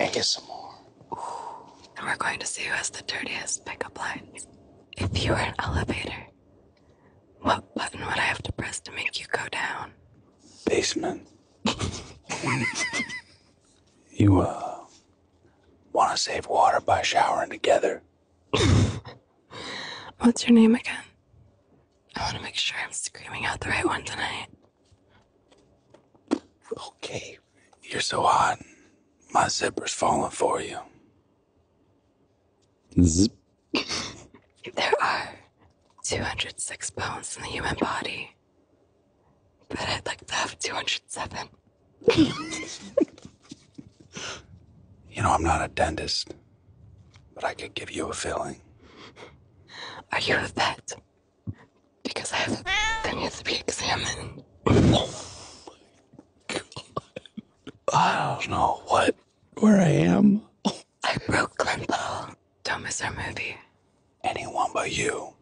ASMR. And we're going to see who has the dirtiest pickup lines. If you were an elevator, what button would I have to press to make you go down? Basement. you, uh, want to save water by showering together? What's your name again? I want to make sure I'm screaming out the right one tonight. Okay. You're so hot. My zipper's falling for you. Zip. There are 206 bones in the human body, but I'd like to have 207. You know, I'm not a dentist, but I could give you a filling. Are you a vet? Because I have a thing that needs to be examined. I don't know what, where I am. I broke Glen Powell. Don't miss our movie. Anyone but you.